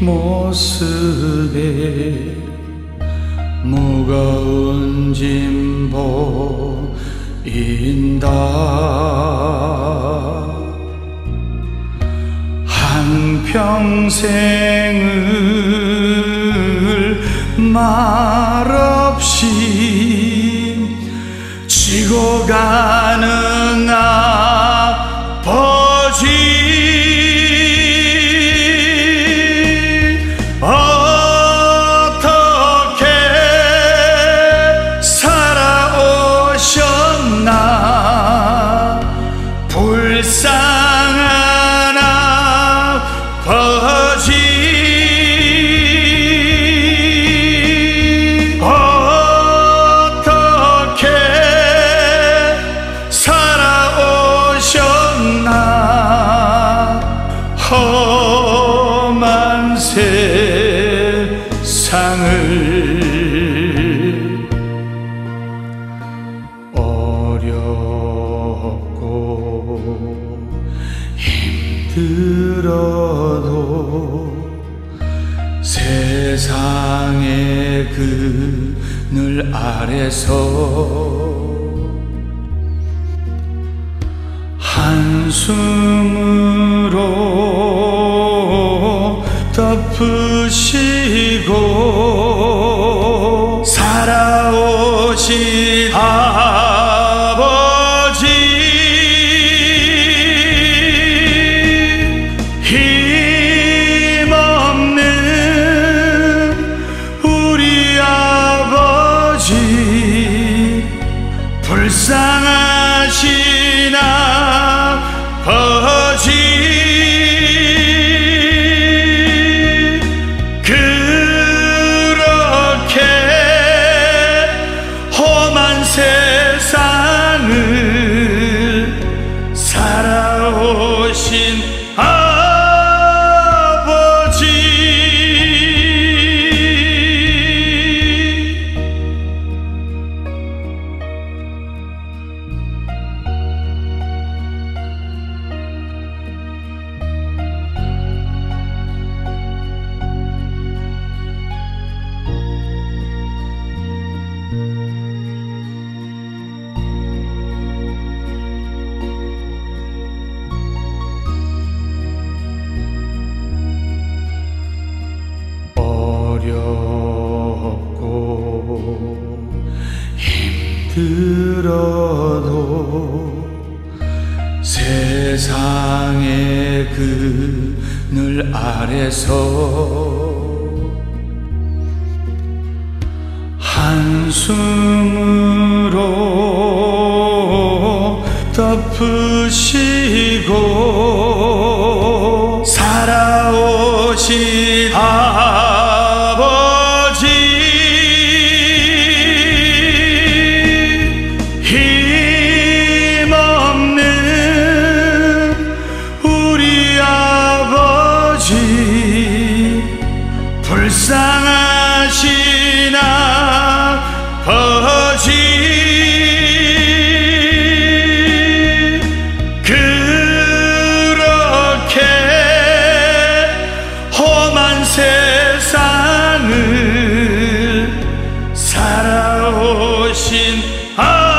뒷모습에 무거운 짐 보인다. 한평생을 말없이 지고 가는 세상을 어렵고 힘들어도 세상의 그늘 아래서 한숨으로 덮으시 들어도 세상의 그늘 아래서 한숨으로 덮으시고 불쌍하신 아버지? 그렇게 험한 세상을 살아오신 아버지